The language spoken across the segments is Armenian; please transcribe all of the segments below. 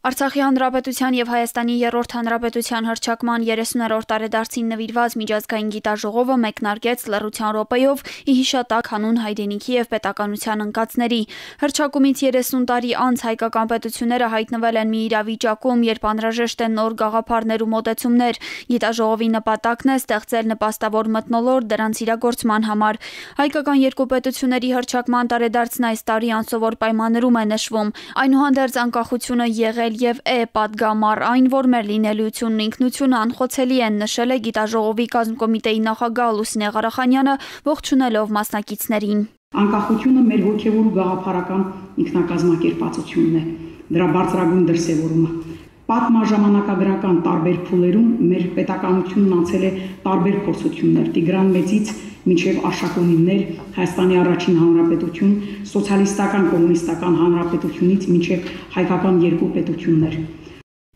Արցախի հանրապետության եւ Հայաստանի երրորդ հանրապետության հրճակման 30-րդ տարեդարձին նվիրված միջազգային գիտաժողովը մեկնարկեց լռության րոպեով ի հիշատակ հանուն հայրենիքի եւ պետականության ընկածների։ Հրճակումից 30 տարի անց հայկական պետությունները հայտնվել են մի իրավիճակում, երբ անհրաժեշտ են նոր գաղափարներ ու մոտեցումներ։ Գիտաժողովի նպատակն է ստեղծել նպաստավոր մտնոլորտ դրանց իրագործման համար։ Հայկական երկու պետությունների հրճակման տարեդարձն այս տարի անսովոր պայմաններում է նշվում։ Այնուհանդերձ անկախությունը եղել լինել եւ է պատգամար այն, որ մեր լինելությունն ինքնությունը անխոցելի են նշել է գիտաժողովի կազմկոմիտեի նախագահ Լուսինե Ղարախանյանը ողջունելով մասնակիցներին։ Անկախությունը մեր ոգևոր ու գաղափարական ինքնակազմակերպացությունն է, դրա բարձրագույն դրսևորումը։ Պատմաժամանակագրական տարբեր փուլերում մեր պետականությունն անցել է տարբեր փորձություններ՝ Տիգրան Մեծից մինչև Արշակունիներ, Հայաստանի առաջին հանրապետություն, սոցիալիստական կոմունիստական հանրապետությունից մինչև հայկական երկու պետություններ։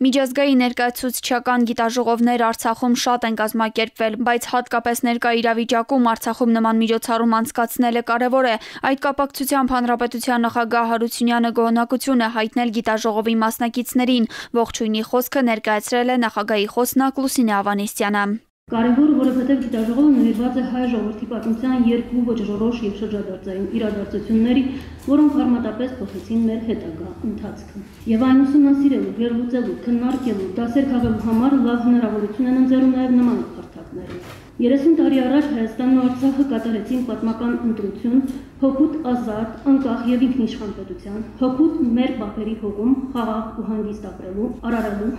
Միջազգային ներկայացուցչական գիտաժողովներ Արցախում շատ են կազմակերպվել, բայց հատկապես ներկա իրավիճակում Արցախում նման միջոցառում անցկացնելը կարևոր է։ Այդ կապակցությամբ Հանրապետության նախագահ Հարությունյանը գոհնակություն է հայտնել գիտաժողովի մասնակիցներին։ Ողջույնի խոսքը ներկայացրել է նախագահի խոսնակ Լուսինե Ավանեսյանը։ Կարևորը, որովհետև գիտաժողովը նվիրված է հայ ժողովրդի պատմության երկու ոչժորոշ եւ շրջադարձային իրադարձությունների, որոնք հարմատապես փոխեցին մեր հետագա ընթացքը։ Եվ այն ուսումնասիրելու, վերլուծելու, քննարկելու, դասեր քաղելու համար լավ հնարավորություն են ընձեռում նաեւ նման հարթակները։ 30 տարի առաջ Հայաստանն ու Արցախը կատարեցին պատմական ընտրություն, հոգուտ ազատ, անկախ եւ ինքնիշխան պետության, հոգուտ մեր բախերի հողում խաղաղ ու հանգիստ ապրելու, արարելու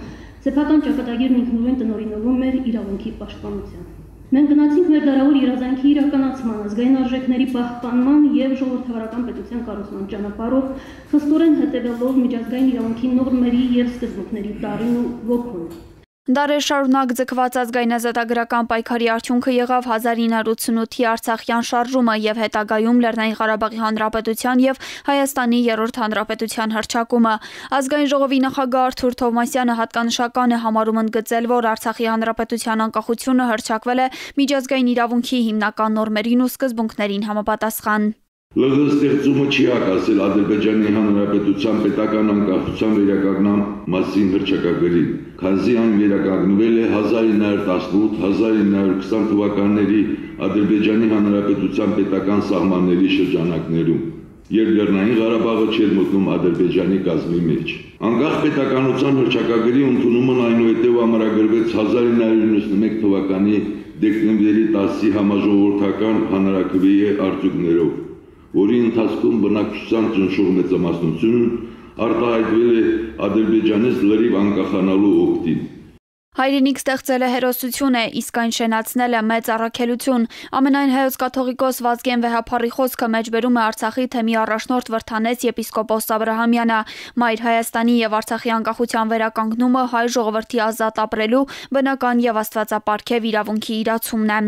Սեփական ճակատագիրն ինքնուրույն տնօրինելու մեր իրավունքի պաշտպանության։ Մենք գնացինք մեր դարավոր երազանքի իրականացման, ազգային արժեքների պահպանման եւ ժողովրդավարական պետության կառուցման ճանապարհով, խստորեն հետևելով միջազգային իրավունքի նորմերի եւ սկզբունքների տարին ու ոգուն։ Դարեր շարունակ ձգված ազգայնազատագրական պայքարի արդյունքը եղավ 1988-ի Արցախյան շարժումը եւ հետագայում Լեռնային Ղարաբաղի Հանրապետության եւ Հայաստանի երրորդ հանրապետության հռչակումը։ Ազգային ժողովի նախագահ Արթուր Թովմասյանը հատկանշական է համարում ընդգծել, որ Արցախի հանրապետության անկախությունը հռչակվել է միջազգային իրավունքի հիմնական նորմերին ու սկզբունքներին համապատասխան։ ԼՂ ստեղծումը չի հակասել Ադրբեջանի Հանրապետության պետական անկախության վերականգնման մասին հռչակագրին, քանզի այն վերականգնվել է 1918-1920 թվականների Ադրբեջանի Հանրապետության պետական սահմանների շրջանակներում երբ Լեռնային Ղարաբաղը չէր մտնում Ադրբեջանի կազմի մեջ։ Անկախ պետականության հռչակագրի ընդունումն այնուհետև ամրագրվեց 1991 թվականի դեկտեմբերի 10-ի համաժողովրդական հանրակրվեի արդյունքներով որի ընթացքում բնակչության ճնշող մեծամասնությունն արտահայտվել է Ադրբեջանից լրիվ անկախանալու օգտին։ Հայրենիք ստեղծել է հերոսություն է, իսկ այն շենացնել է մեծ առաքելություն։ Ամենայն հայոց կաթողիկոս Վազգեն Վեհափարի խոսքը մեջբերում է Արցախի թեմի առաջնորդ Վրթանես եպիսկոպոս Աբրահամյանը։ Մայր Հայաստանի եւ Արցախի անկախության վերականգնումը հայ ժողովրդի ազատ ապրելու բնական եւ աստվածապարքև իրավունքի իրացումն է։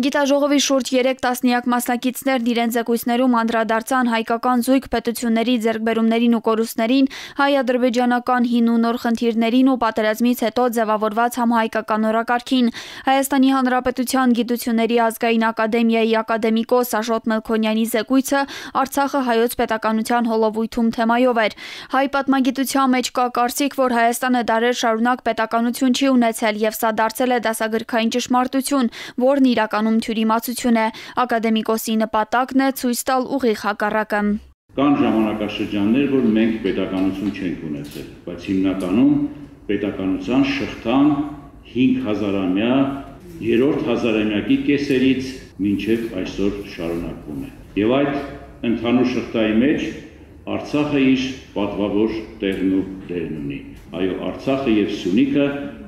Գիտաժողովի շուրջ 3 տասնյակ մասնակիցներն իրենց զեկույցներում անդրադարձան հայկական զույգ պետությունների ձեռքբերումներին ու կորուստներին, հայ-ադրբեջանական հին ու նոր խնդիրներին ու պատերազմից հետո ձևավոր ձևավորված համահայկական օրակարգին։ Հայաստանի Հանրապետության Գիտությունների ազգային ակադեմիայի ակադեմիկոս Աշոտ Մելքոնյանի զեկույցը Արցախը հայոց պետականության հոլովույթում թեմայով էր։ Հայ պատմագիտության մեջ կա կարծիք, որ Հայաստանը դարեր շարունակ պետականություն չի ունեցել եւ սա դարձել է դասագրքային ճշմարտություն, որն իրականում թյուրիմացություն է։ Ակադեմիկոսի նպատակն է ցույց տալ ուղիղ հակառակը։ Կան ժամանակաշրջաններ, որ մենք պետականություն չենք ունեցել, բայց հիմնականում պետականության շղթան 5000-ամյա, երրորդ հազարամյակի կեսերից մինչև այսօր շարունակվում է։ Եվ այդ ընդհանուր շղթայի մեջ Արցախը իր պատվավոր տեղն ու դերն ունի։ Այո, Արցախը եւ Սյունիքը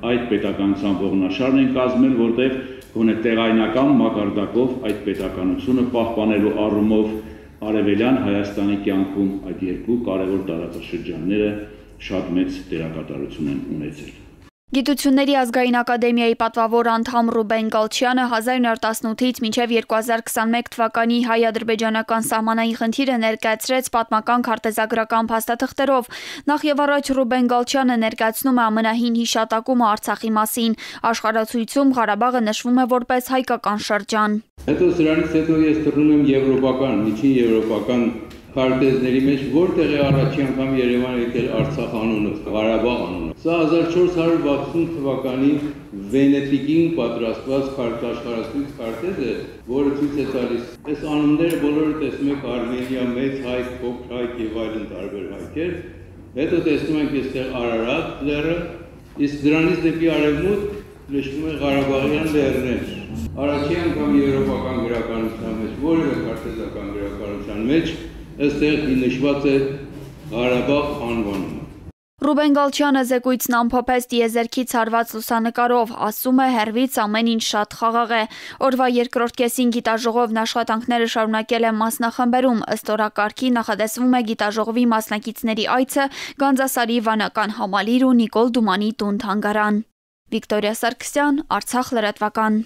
այդ պետականության ողնաշարն են կազմել, որտեղ գոնե տեղայնական մակարդակով այդ պետականությունը պահպանելու առումով արևելյան Հայաստանի կյանքում այդ երկու կարևոր տարածաշրջանները շատ մեծ դերակատարություն են ունեցել։ Գիտությունների ազգային ակադեմիայի պատվավոր անդամ Ռուբեն Գալչյանը 1918-ից մինչև 2021 թվականի հայ-ադրբեջանական սահմանային խնդիրը ներկայացրեց պատմական քարտեզագրական փաստաթղթերով։ Նախ եւ առաջ Ռուբեն Գալչյանը ներկայացնում է ամենահին հիշատակումը Արցախի մասին։ Աշխարհացույցում Ղարաբաղը նշվում է որպես հայկական շրջան։ Հետո սրանից հետո ես թռնում եմ եվրոպական, միջին եվրոպական քարտեզների մեջ որտեղ է առաջի անգամ Երևան եկել Արցախ անունը, Ղարաբաղ անունը։ Սա 1460 թվականի Վենետիկին պատրաստված քարտաշխարհացույց քարտեզ է, որը ցույց է տալիս. Այս անունները բոլորը տեսնում եք Արմենիա, Մեծ Հայք, Փոքր Հայք եւ այլն տարբեր հայքեր։ Հետո տեսնում ենք այստեղ Արարատ լեռը, իսկ դրանից դեպի արևմուտք նշվում է Ղարաբաղյան լեռներ։ Առաջի անգամ եվրոպական գրականության մեջ, որևէ քարտեզական գրականության մեջ այստեղ նշված է Ղարաբաղ անվանումը։ Ռուբեն Գալչյանը զեկույցն ամփոփեց դիեզերքից հարված լուսանկարով, ասում է հերվից ամեն ինչ շատ խաղաղ է։ Օրվա երկրորդ կեսին գիտաժողովն աշխատանքները շարունակել է մասնախմբերում, ըստ օրակարգի նախադեсվում է գիտաժողովի մասնակիցների այցը Գանձասարի վանական համալիր ու Նիկոլ Դումանի տուն թանգարան։ Վիկտորիա Սարգսյան, Արցախ լրատվական։